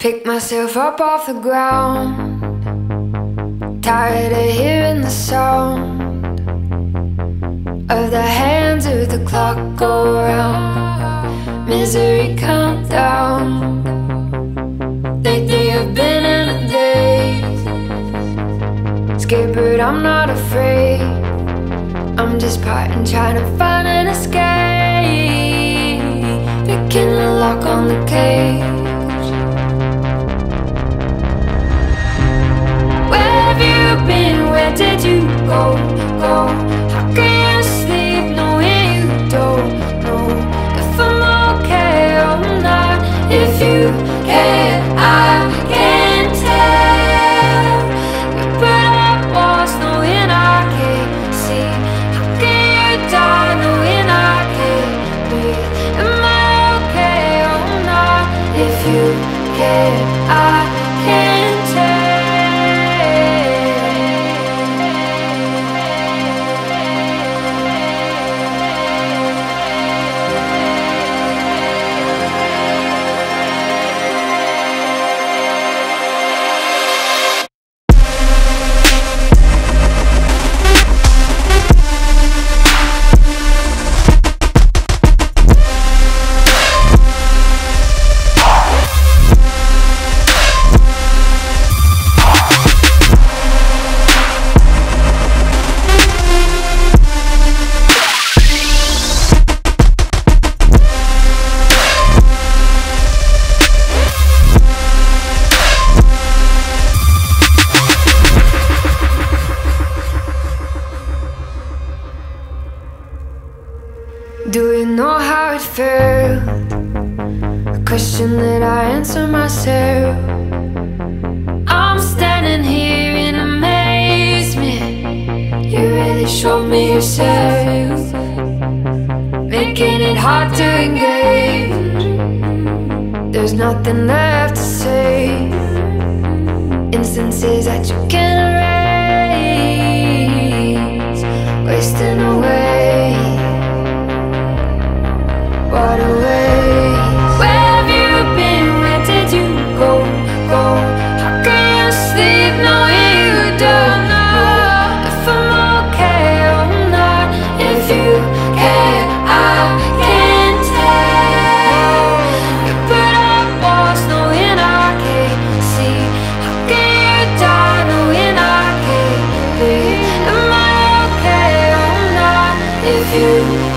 Pick myself up off the ground. Tired of hearing the sound of the hands of the clock go round. Misery countdown. Lately I've been in a daze. Scared, but I'm not afraid. I'm just parting, trying to find an escape. Picking the lock on the cage. You can't, I can't felt? A question that I answer myself. I'm standing here in amazement. You really showed me yourself, making it hard to engage. There's nothing left to say. Instances that you can erase, wasting away. you.